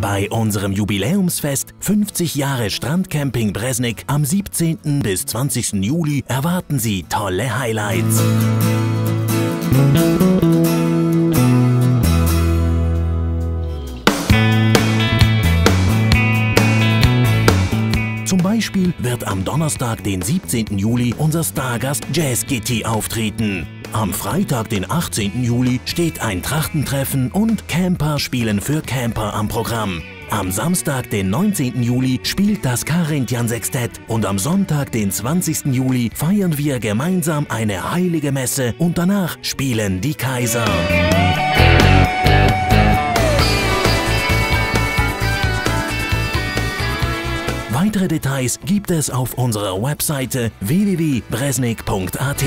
Bei unserem Jubiläumsfest 50 Jahre Strandcamping Bresnik am 17. bis 20. Juli erwarten Sie tolle Highlights. Zum Beispiel wird am Donnerstag, den 17. Juli, unser Stargast Jazz Gitti auftreten. Am Freitag, den 18. Juli, steht ein Trachtentreffen und Camper spielen für Camper am Programm. Am Samstag, den 19. Juli, spielt das Carinthian Sextett und am Sonntag, den 20. Juli, feiern wir gemeinsam eine heilige Messe und danach spielen die Kaiser. Weitere Details gibt es auf unserer Webseite www.bresnik.at.